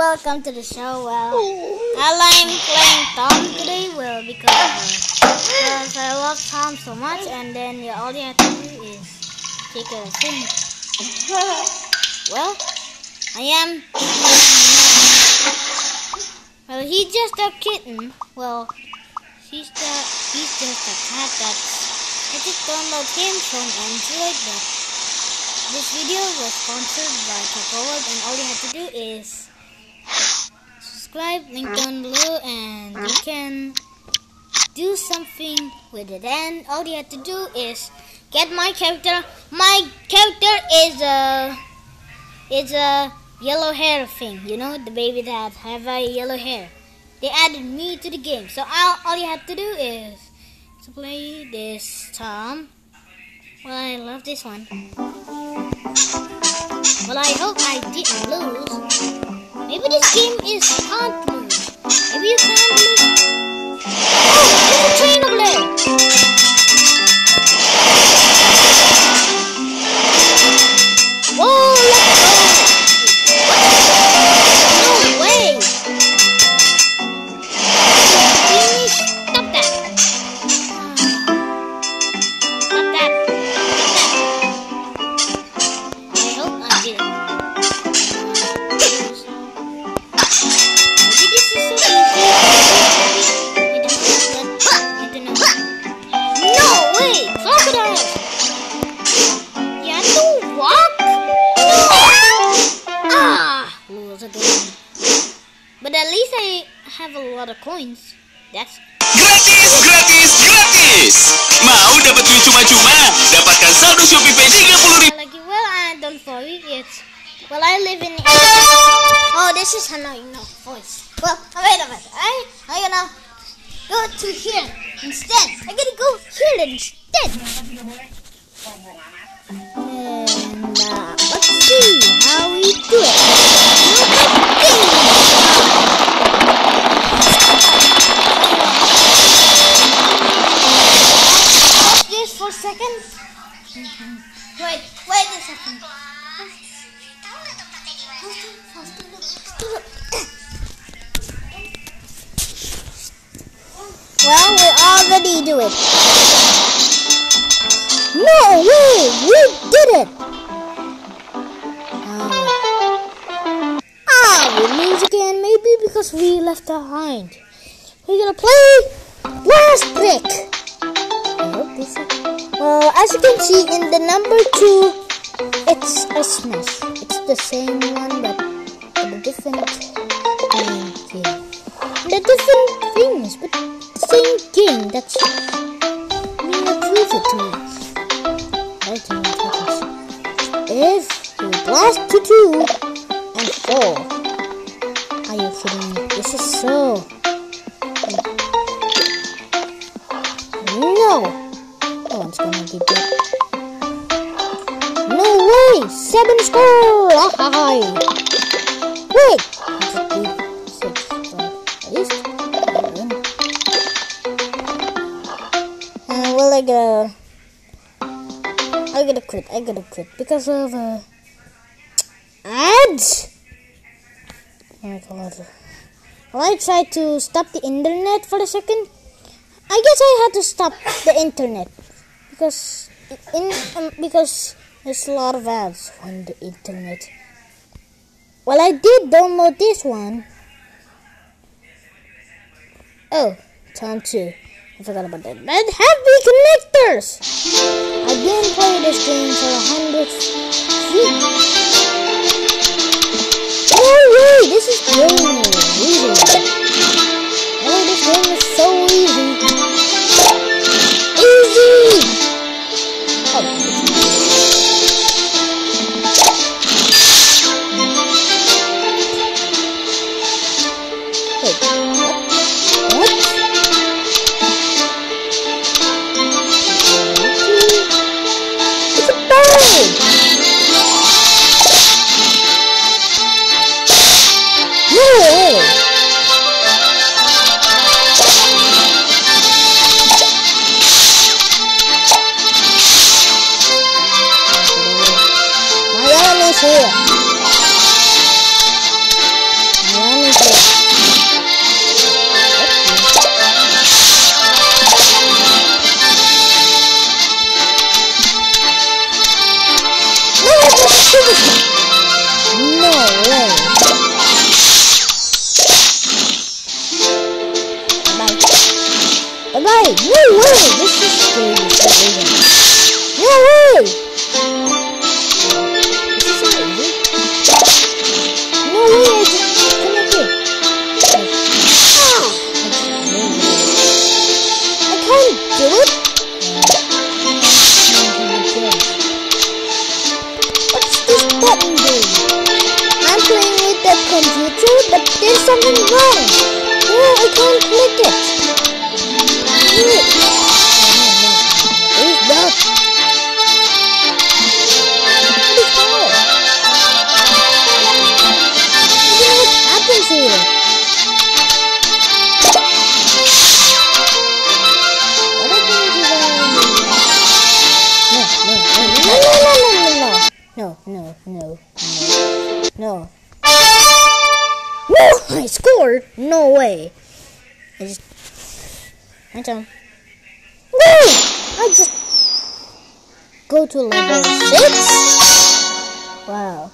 Welcome to the show. Well, I'm playing Tom today. Well, because, uh, I love Tom so much, and then yeah, all you have to do is take a thing. Well, I am. Well, he's just a kitten. Well, he's he's just a cat that I just download him from Android. But this video was sponsored by World, and all you have to do is subscribe, link uh-huh. down below, and you uh-huh. can do something with it. And all you have to do is get my character. My character is a is a yellow hair thing. You know, the baby that have a yellow hair. They added me to the game, so all, all you have to do is to play this Tom. Well, I love this one. Well, I hope I didn't lose. Maybe this game is can't lose. Maybe you can't lose. Oh, there's a train of there. Pay 30 ribu. Like, well, I don't worry. It's well, I live in. Oh, this is annoying. No voice. Well, wait a minute. I I'm gonna go to here instead. I'm gonna go here instead. And uh, let's see how we do it. a second. Wait, wait a second. Well, we already do it. No way! We did it! Uh, ah, we lose again. Maybe because we left behind. We're gonna play last brick. As you can see in the number two, it's a smash. It's the same one, but the different game. The different things, but the same game. That's in what If you blast to two and four, Seven score! Hi! Wait! Six, at least Uh, well, I gotta... I gotta quit. I gotta quit because of uh, ads. Oh God. Well, I tried to stop the internet for a second. I guess I had to stop the internet because in um, because there's a lot of ads on the internet. Well, I did download this one. Oh, time to. I forgot about that. But happy connectors. I didn't play this game for a hundred feet. Oh wait, this is game easy. No way. Bye. Bye. No way. This is scary. No way. Button doing? I'm playing with the computer, but there's something wrong. Oh, I can't click it. no, no, no, no. I scored! No way! I just... My turn. Woo! I just... Go to level 6? Wow.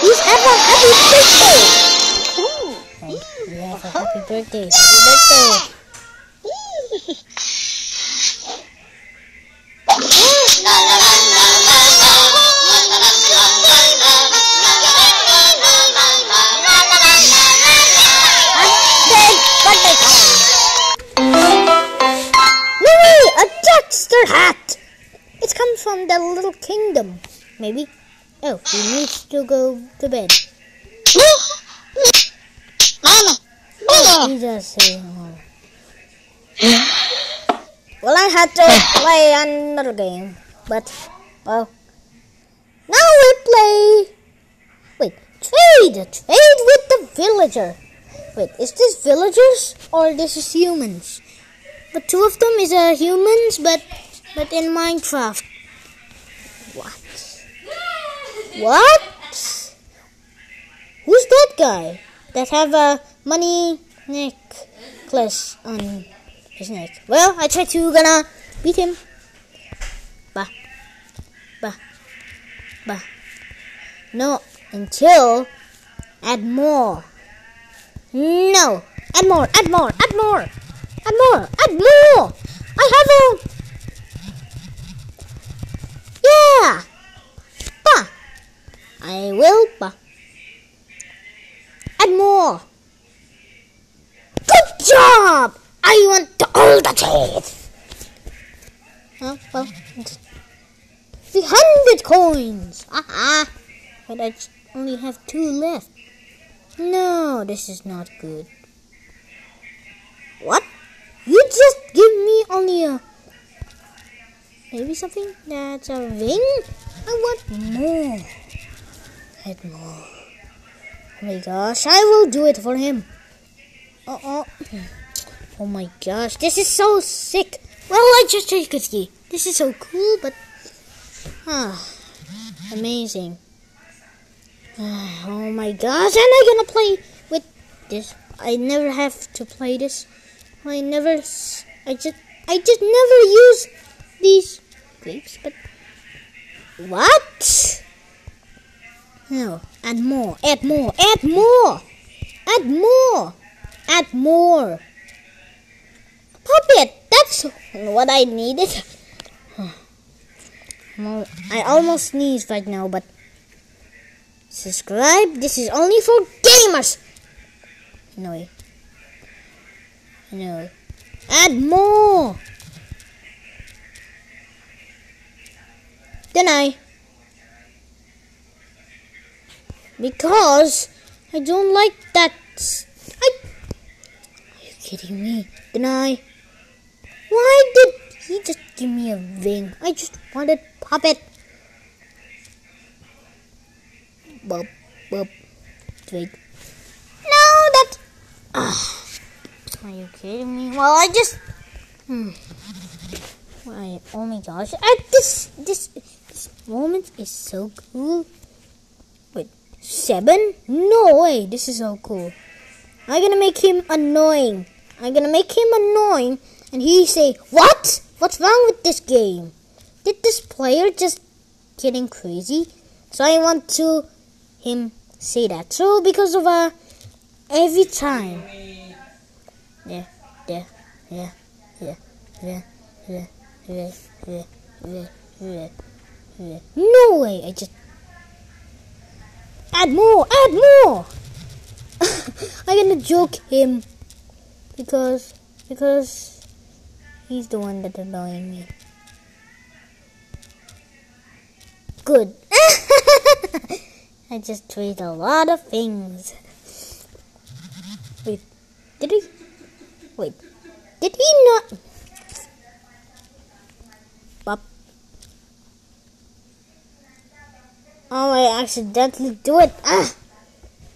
He's ever happy birthday! Ooh. Oh, yes, happy birthday! Happy birthday! Well, I had to play another game, but well, now we play. Wait, trade, trade with the villager. Wait, is this villagers or this is humans? But two of them is uh, humans, but but in Minecraft. What? What? Who's that guy that have a money necklace on his neck? Well, I try to gonna beat him. Bah, bah, bah. No, until add more. No, add more, add more, add more, add more, add more. I have a. Yeah. Bah. I will. Bah. Add more. I want all the trade. Oh, well, three hundred coins. Aha. But I only have two left. No, this is not good. What? You just give me only a maybe something that's a ring? I want more. Add more. Oh my gosh, I will do it for him. Uh oh. Oh my gosh, this is so sick. Well, I just a ski. This is so cool, but ah, amazing. Ah, oh my gosh, am I gonna play with this? I never have to play this. I never, I just, I just never use these grapes, but what? No, add more, add more, add more, add more, add more. What I needed. I almost sneezed right now, but subscribe. This is only for gamers. No. No. Add more. Deny. Because I don't like that. I. Are you kidding me? Deny. Why did he just give me a ring? I just wanted puppet. Bub, bub. Wait. No, that. Are you kidding me? Well, I just. Hmm. Why? Oh my gosh! I, this this this moment is so cool. Wait, seven? No way! This is so cool. I'm gonna make him annoying. I'm gonna make him annoying, and he say, "What? What's wrong with this game? Did this player just getting crazy?" So I want to him say that. So because of uh every time. Yeah, yeah, yeah, yeah, yeah, yeah, yeah, yeah, yeah, yeah. No way! I just add more, add more. I'm gonna joke him because because he's the one that annoying me. Good. I just tweet a lot of things. Wait, did he? Wait, did he not? Bop. Oh, I accidentally do it. Ah!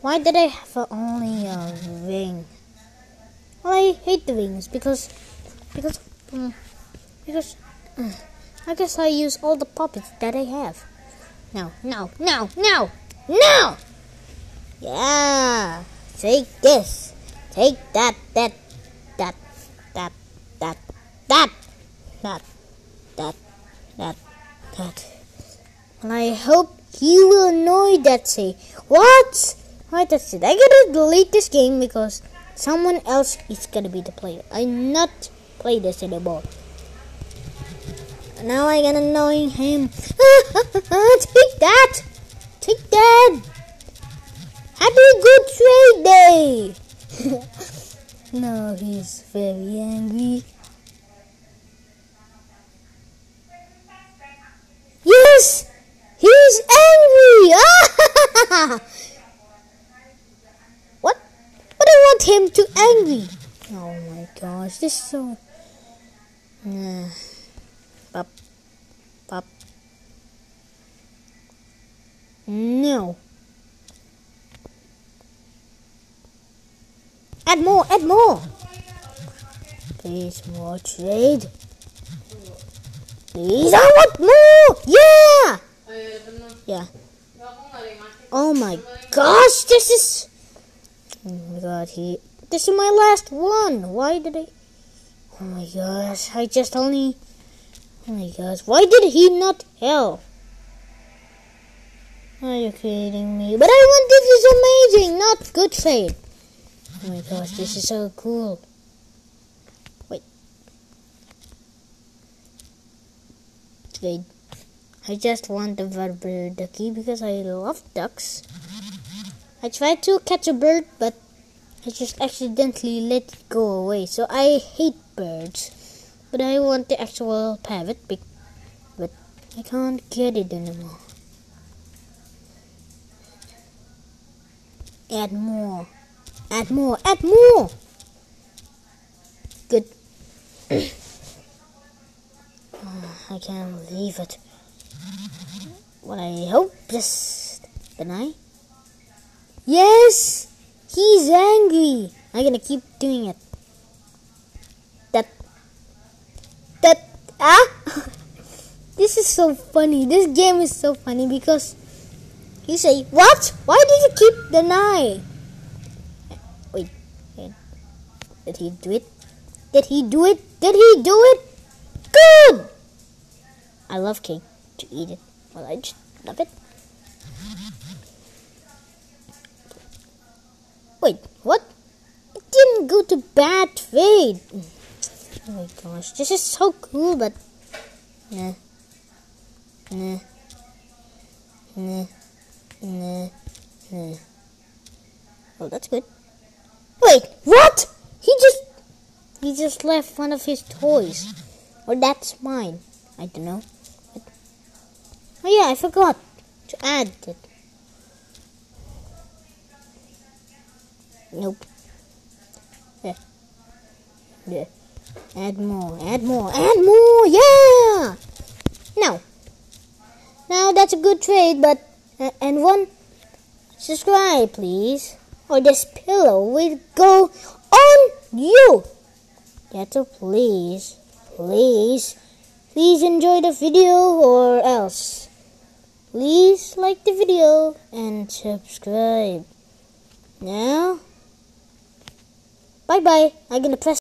Why did I have only a ring? Well, I hate the rings because, because, uh, I guess I use all the puppets that I have. No, no, no, no, no! Yeah, take this, take that, that, that, that, that, that, that, that, that, that. And I hope you will annoy that say, what? Right, that's it. I gotta delete this game because someone else is gonna be the player. I'm not play this anymore. Now I get annoying him. Take that! Take that! Happy Good Trade Day! no, he's very angry. Yes! He's angry! what? But I want him to angry. Oh my gosh, this is so... Pop. Pop. No. Add more, add more. Please, more trade. Please, I want more. Yeah. Yeah. Oh my gosh, this is. Oh my god, he. This is my last one. Why did I? Oh my gosh, I just only. Oh my gosh, why did he not help? Are you kidding me? But I want this is amazing, not good trade. Oh my gosh, this is so cool. Wait. Trade. I just want the rubber ducky because I love ducks. I tried to catch a bird, but I just accidentally let it go away. So I hate birds. But I want the actual parrot, but I can't get it anymore. Add more. Add more. Add more. Good. oh, I can't believe it. Well, I hope this. Can I? Yes! He's angry. I'm gonna keep doing it. Ah! this is so funny. This game is so funny because you say, What? Why did you keep the knife? Wait, did he do it? Did he do it? Did he do it? Good! I love cake to eat it. Well, I just love it. Wait, what? It didn't go to bad trade. Oh my gosh, this is so cool, but nah, nah, nah, nah, nah. Oh, that's good. Wait, what? He just he just left one of his toys, or that's mine. I don't know. Oh yeah, I forgot to add it. Nope. Yeah. Yeah. Add more, add more, add more, yeah! Now, now that's a good trade, but, uh, and one, subscribe please, or this pillow will go on you. That's a please, please, please enjoy the video or else. Please like the video and subscribe. Now, bye bye. I'm gonna press